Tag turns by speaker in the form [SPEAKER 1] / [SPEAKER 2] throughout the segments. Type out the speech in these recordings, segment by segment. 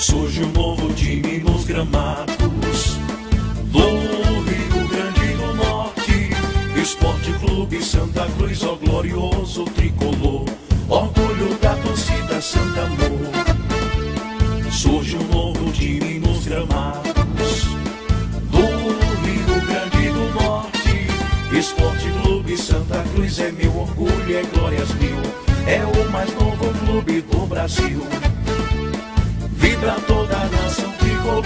[SPEAKER 1] Surge um novo time nos gramados do Rio Grande do Norte. Esporte Clube Santa Cruz, ó glorioso tricolor. Orgulho da torcida Santa Amor. Surge um novo time nos gramados do Rio Grande do Norte. Esporte Clube Santa Cruz é meu orgulho, é glórias mil. É o mais novo clube do Brasil. Vibra toda a nação tricolor.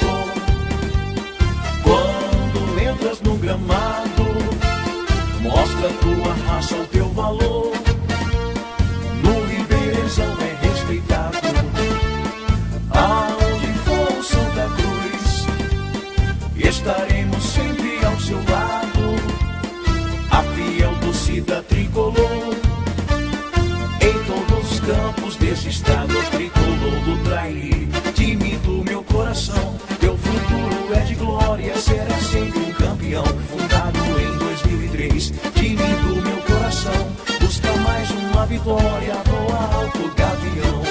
[SPEAKER 1] Quando entras no gramado, mostra tua raça, o teu valor. No Ribeirão é respeitado. Aonde for Santa Cruz, estaremos sempre ao seu lado. A fiel torcida tricolor. Estado, tricolor do Trairi, time meu coração. Teu futuro é de glória, será sempre um campeão. Fundado em 2003, time meu coração. Busca mais uma vitória, voa alto, gavião.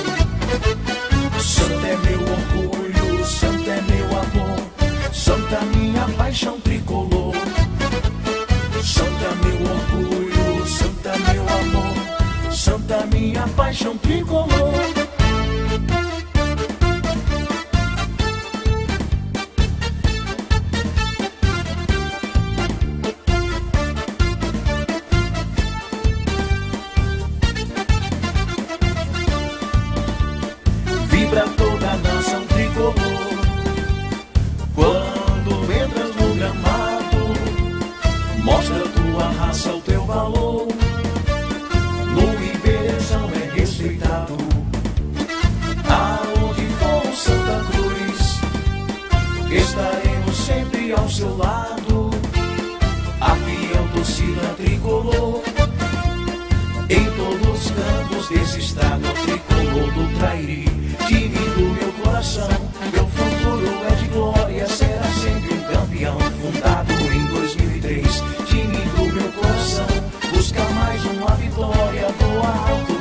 [SPEAKER 1] Minha paixão tricolor. Estaremos sempre ao seu lado. A fiel torcida tricolor. Em todos os campos desse estado, tricolor do Trairi, time do meu coração. Meu futuro é de glória, será sempre um campeão. Fundado em 2003, time do meu coração. Busca mais uma vitória, voa alto,